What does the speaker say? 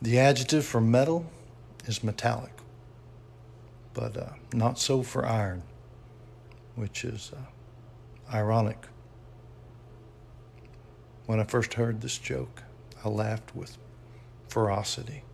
The adjective for metal is metallic, but uh, not so for iron, which is uh, ironic. When I first heard this joke, I laughed with ferocity.